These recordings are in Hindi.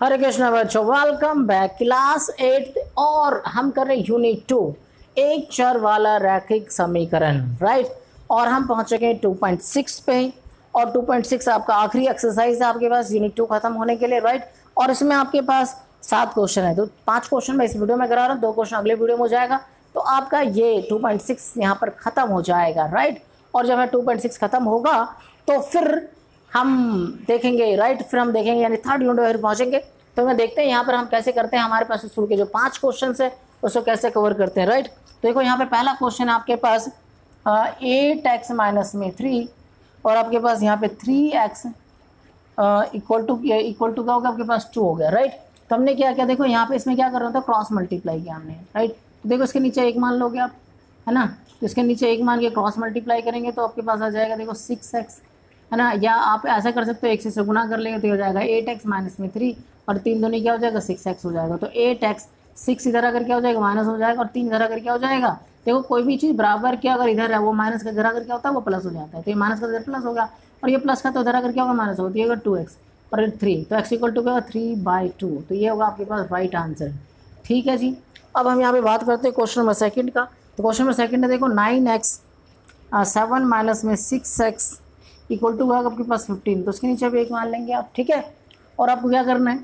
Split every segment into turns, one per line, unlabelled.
हरे कृष्णा बच्चों वेलकम बैक क्लास एट और हम कर रहे यूनिट टू एक चर वाला रैखिक समीकरण राइट और हम पहुँच चुके हैं टू पॉइंट सिक्स पे और टू पॉइंट सिक्स आपका आखिरी एक्सरसाइज है आपके पास यूनिट टू खत्म होने के लिए राइट और इसमें आपके पास सात क्वेश्चन है। तो पाँच क्वेश्चन मैं इस वीडियो में करा रहा हूँ, दो क्वेश्चन अगले वीडियो में हो जाएगा। तो आपका ये टू पॉइंट सिक्स यहाँ पर ख़त्म हो जाएगा राइट और जब है टू पॉइंट सिक्स ख़त्म होगा तो फिर हम देखेंगे राइट फिर हम देखेंगे, यानी थर्ड यूनिट में पहुँचेंगे। तो मैं देखते हैं यहाँ पर हम कैसे करते हैं। हमारे पास शुरू के जो पाँच क्वेश्चन है, उसको कैसे कवर करते हैं राइट तो देखो यहाँ पे पहला क्वेश्चन आपके पास एट एक्स माइनस में थ्री और आपके पास यहाँ पे three x equal to equal to क्या होगा आपके पास टू हो गया राइट तो हमने क्या किया? देखो यहाँ पे इसमें क्या कर रहा था? क्रॉस मल्टीप्लाई किया हमने राइट तो देखो इसके नीचे एक मान लोगे आप, है ना? तो इसके नीचे एक मान के क्रॉस मल्टीप्लाई करेंगे तो आपके पास आ जाएगा, देखो सिक्स एक्स है ना? या आप ऐसा कर सकते हो, एक से गुना कर लेंगे तो हो जाएगा एट एक्स माइनस में थ्री और तीन दोनों क्या हो जाएगा? सिक्स एक्स हो जाएगा। तो एट एक्स सिक्स इधर अगर क्या हो जाएगा? माइनस हो जाएगा और तीन इधर अगर क्या हो जाएगा? देखो, कोई भी चीज़ बराबर क्या अगर इधर है, वो माइनस का इधर अगर क्या होता है, वो प्लस हो जाता है। तो ये माइनस का इधर प्लस होगा और ये प्लस का तो इधर अगर क्या होगा? माइनस होती है टू एक्स और थ्री तो एक्स इक्वल टू क्या होगा? थ्री बाई टू तो ये होगा आपके पास राइट आंसर ठीक है जी? अब हम यहाँ पे बात करते हैं क्वेश्चन नंबर सेकंड का। तो क्वेश्चन नंबर सेकंड है देखो नाइन एक्स सेवन माइनस में सिक्स एक्स इक्वल टू होगा आपके पास फिफ्टीन तो उसके नीचे भी एक मान लेंगे आप, ठीक है? और आपको क्या करना है?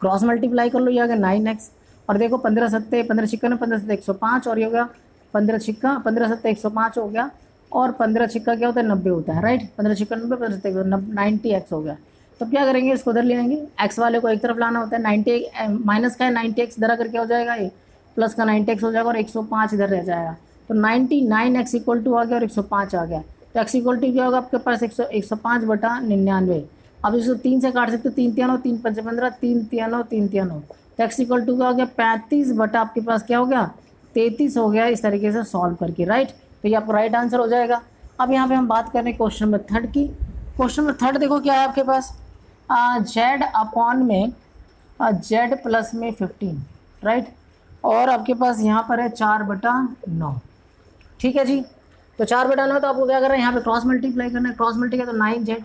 क्रॉस मल्टीप्लाई कर लो, ये गया नाइन एक्स और देखो पंद्रह सत्ते, पंद्रह छिक्का ना, पंद्रह सत्ते एक सौ पाँच, और ये हो गया पंद्रह छिक्का, पंद्रह सत्ते एक सौ पाँच हो गया। और पंद्रह छिक्का क्या होता है? नब्बे होता है राइट पंद्रह छिक्का नब्बे, पंद्रह सत्ते नाइन्टी एक्स हो गया। तो क्या करेंगे? इसको उधर ले आएँगे। एक्स वाले को एक तरफ़ लाना होता है नाइन्टी माइनस का है नाइन्टी एक्स इधर अगर क्या हो जाएगा? ये प्लस का नाइन्टी एक्स हो जाएगा, और एक सौ पाँच इधर रह जाएगा। तो ninety nine x equal to आ गया, और एक सौ पाँच आ गया। तो एक्स इक्वल टू क्या होगा आपके पास? एक सौ एक सौ पाँच बटा निन्यानवे। अब इसको तीन से काट सकते हो, तीन तियानो तीन पंच पंद्रह तीन तियानो तीन तियानो तो एक्स इक्वल टू क्या हो गया? पैंतीस बटा आपके पास क्या हो गया? तैतीस हो गया इस तरीके से सॉल्व करके, राइट? तो ये आपका राइट आंसर हो जाएगा। अब यहाँ पे हम बात कर रहे हैं क्वेश्चन नंबर थर्ड की। क्वेश्चन नंबर थर्ड देखो क्या है आपके पास? जेड अपॉन में जेड प्लस में फिफ्टीन, राइट? और आपके पास यहाँ पर है चार बटा नौ। ठीक है जी? तो चार बटा नौ तो आपको क्या करना है? यहाँ पे क्रॉस मल्टीप्लाई करना है। क्रॉस मल्टीप्लाई तो नाइन जेड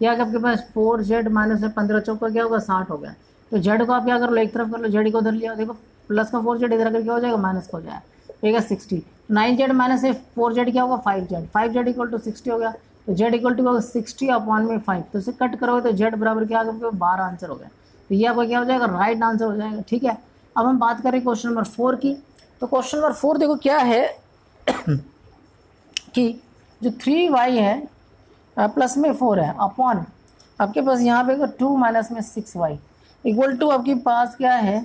या आपके पास फोर जेड माइनस है पंद्रह चौका क्या होगा? साठ हो गया। तो जेड को आप क्या कर लो? एक तरफ़ कर लो। जेड को उधर लिया देखो प्लस का फोर जेड इधर क्या हो जाएगा? माइनस का हो जाएगा। ठीक है सिक्सटी नाइन जेड माइनस से फोर जेड क्या होगा? Five Z five Z equal to sixty हो गया। तो Z equal to sixty upon में फाइव तो इसे कट करोगे तो जेड बराबर क्या होगा बारह आंसर हो गया तो ये आपका क्या हो जाएगा? राइट आंसर हो जाएगा। ठीक है? अब हम बात करें क्वेश्चन नंबर फोर की। तो क्वेश्चन नंबर फोर देखो क्या है? कि जो थ्री वाई है प्लस में फोर है अपॉन आपके पास यहाँ पे टू माइनस में सिक्स वाई इक्वल टू आपके पास क्या है?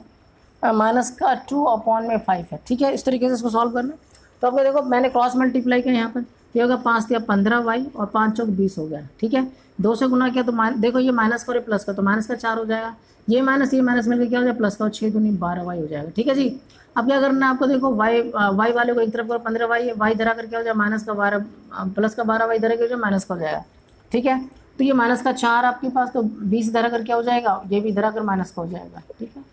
माइनस का टू अपॉन में फाइव है। ठीक है? इस तरीके से इसको सॉल्व करना। तो आपको देखो, मैंने क्रॉस मल्टीप्लाई किया यहाँ पर। ये होगा पाँच दिया पंद्रह वाई और पाँच चौक बीस हो गया। ठीक है? दो से गुना किया तो देखो ये माइनस का और प्लस का तो माइनस का चार हो जाएगा। ये माइनस ये माइनस मिलकर क्या हो जाएगा? प्लस का और छः दूनी बारह वाई हो जाएगा। ठीक है जी? अब क्या करना है आपको देखो वाई वाई वाले को एक तरफ़ करो, पंद्रह वाई वाई धरा कर क्या हो जाएगा माइनस का बारह प्लस का बारह वाई धरा के हो जाए माइनस का हो जाएगा, ठीक है? तो ये माइनस का चार आपके पास तो बीस धरा कर क्या हो जाएगा, ये भी धरा कर माइनस का हो जाएगा, ठीक है?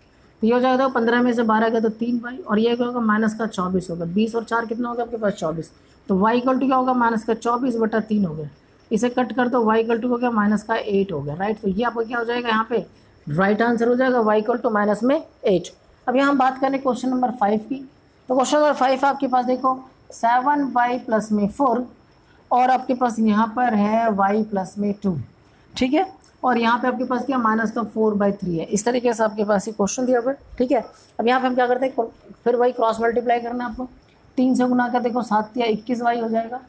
तो ये हो जाएगा पंद्रह में से बारह गया तो तीन वाई और ये क्या होगा माइनस का चौबीस होगा, बीस और चार कितना होगा आपके पास, चौबीस तो वाई इक्वल टू क्या होगा माइनस का चौबीस बटा तीन हो गया, इसे कट कर दो वाई इक्वल टू हो गया माइनस का एट हो गया राइट तो ये आपको क्या हो जाएगा यहाँ पे राइट आंसर हो जाएगा वाई इक्वल टू माइनस में एट अब यहाँ हम बात करें क्वेश्चन नंबर फाइव की। तो क्वेश्चन नंबर फाइव आपके पास देखो सेवन वाई प्लस में फोर और आपके पास यहाँ पर है वाई प्लस में टू ठीक है? और यहाँ पे आपके पास क्या माइनस का फोर बाई थ्री है। इस तरीके से आपके पास ये क्वेश्चन दिया हुआ ठीक है? अब यहाँ पे हम क्या करते हैं, फिर वही क्रॉस मल्टीप्लाई करना है आपको। तीन से गुना कर देखो, सात तिया इक्कीस वाई हो जाएगा।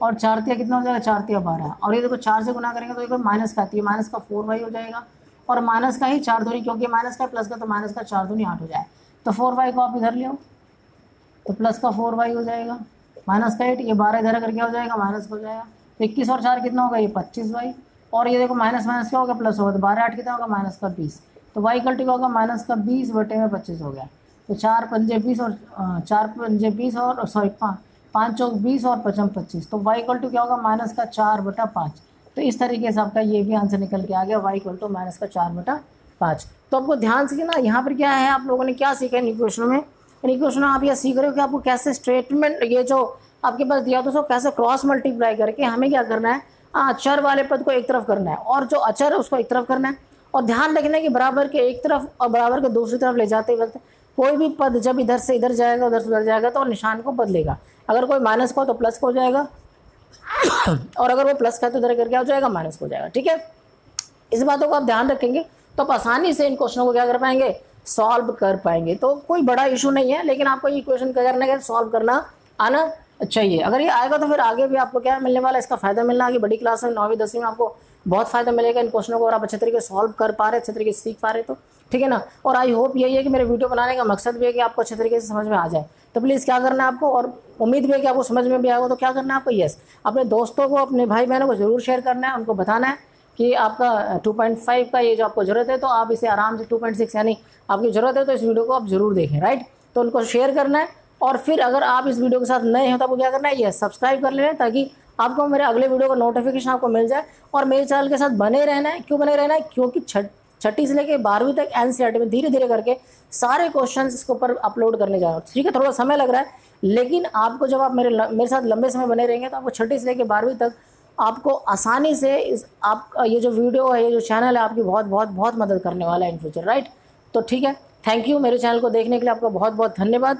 और चार तिया कितना हो जाएगा? चार तिया बारह। और ये देखो, चार से गुना करेंगे तो देखो माइनस का आती है। माइनस का फोर वाई हो जाएगा। और माइनस का ही चार दूनी, क्योंकि माइनस का प्लस का तो माइनस का चार दूनी आठ हो जाए। तो फोर वाई को आप इधर ले तो प्लस का फोर वाई हो जाएगा। माइनस का एट, ये बारह इधर क्या हो जाएगा, माइनस हो जाएगा। तो इक्कीस और चार कितना होगा? ये पच्चीस वाई। और ये देखो माइनस माइनस क्या होगा? प्लस होगा तो बारह आठ कितना होगा? माइनस का बीस। तो वाई कल्टी होगा? माइनस का बीस बटे में पच्चीस हो गया। तो चार पंजे बीस और चार पंजे बीस और, सॉरी पाँच पाँच चौक बीस और पचम पच्चीस। तो वाई इक्वल टू क्या होगा? माइनस का चार बटा पाँच। तो इस तरीके से आपका ये भी आंसर निकल के आ गया वाई इक्वल टू माइनस का चार बटा पाँच। तो आपको ध्यान से ना, यहाँ पर क्या है, आप लोगों ने क्या सीखा इन क्वेश्चनों में? इन क्वेश्चनों आप यह सीख रहे हो कि आपको कैसे स्टेटमेंट ये जो आपके पास दिया तो उसको कैसे क्रॉस मल्टीप्लाई करके हमें क्या करना है? अचर वाले पद को एक तरफ़ करना है। और जो अचर है, उसको एक तरफ़ करना है। और ध्यान रखना है कि बराबर के एक तरफ़ और बराबर के दूसरी तरफ़ ले जाते वक्त कोई भी पद जब इधर से इधर जाएगा, उधर से उधर जाएगा तो निशान को बदलेगा। अगर कोई माइनस का हो तो प्लस का हो जाएगा। और अगर वो प्लस का है तो इधर करके हो जाएगा माइनस हो जाएगा, ठीक है? इस बातों को आप ध्यान रखेंगे तो आप आसानी से इन क्वेश्चनों को क्या कर पाएँगे? सॉल्व कर पाएँगे। तो कोई बड़ा इशू नहीं है, लेकिन आपको ये क्वेश्चन करना है सॉल्व करना आना चाहिए। अगर ये आएगा तो फिर आगे भी आपको क्या मिलने वाला है? इसका फ़ायदा मिलना, आगे बड़ी क्लास में, नौवीं, दसवीं में आपको बहुत फ़ायदा मिलेगा इन क्वेश्चनों को, और आप अच्छे तरीके से सॉल्व कर पा रहे, अच्छे तरीके से सीख पा रहे तो ठीक है ना? और आई होप यही है कि मेरे वीडियो बनाने का मकसद भी है कि आपको अच्छे तरीके से समझ में आ जाए। तो प्लीज़ क्या करना है आपको? और उम्मीद भी है कि आपको समझ में भी आएगा तो क्या करना है आपको? यस अपने दोस्तों को, अपने भाई बहनों को ज़रूर शेयर करना है, उनको बताना है कि आपका 2.5 का ये जो आपको ज़रूरत है तो आप इसे आराम से 2.6 यानी आपकी ज़रूरत है तो इस वीडियो को आप ज़रूर देखें राइट तो उनको शेयर करना है, और फिर अगर आप इस वीडियो के साथ नए हैं तो आपको क्या करना है? ये सब्सक्राइब कर लेना ताकि आपको मेरे अगले वीडियो का नोटिफिकेशन आपको मिल जाए और मेरे चैनल के साथ बने रहना है। क्यों बने रहना है? क्योंकि छठी से लेकर बारहवीं तक एन में धीरे धीरे करके सारे क्वेश्चन इसके ऊपर अपलोड करने जा रहा हूँ। ठीक है, थोड़ा समय लग रहा है, लेकिन आपको जब आप मेरे मेरे साथ लंबे समय बने रहेंगे तो आपको छठी से लेकर बारहवीं तक आपको आसानी से इस, आप, ये जो वीडियो है, ये जो चैनल है, आपकी बहुत बहुत बहुत मदद करने वाला है इन फ्यूचर राइट तो ठीक है थैंक यू मेरे चैनल को देखने के लिए आपका बहुत बहुत धन्यवाद।